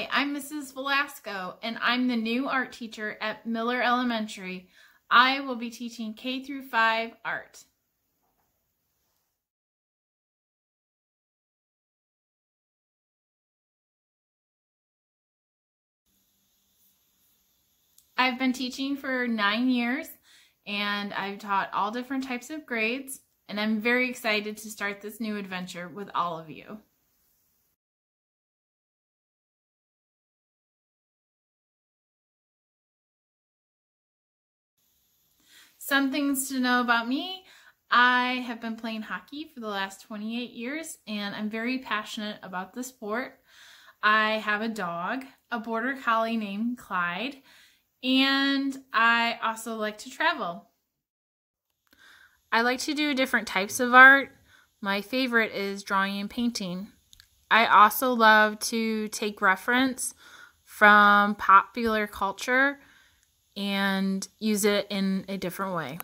Hi, I'm Mrs. Valascho, and I'm the new art teacher at Miller Elementary. I will be teaching K through 5 art. I've been teaching for nine years and I've taught all different types of grades and I'm very excited to start this new adventure with all of you. Some things to know about me. I have been playing hockey for the last 28 years and I'm very passionate about the sport. I have a dog, a border collie named Clyde, and I also like to travel. I like to do different types of art. My favorite is drawing and painting. I also love to take reference from popular culture and use it in a different way.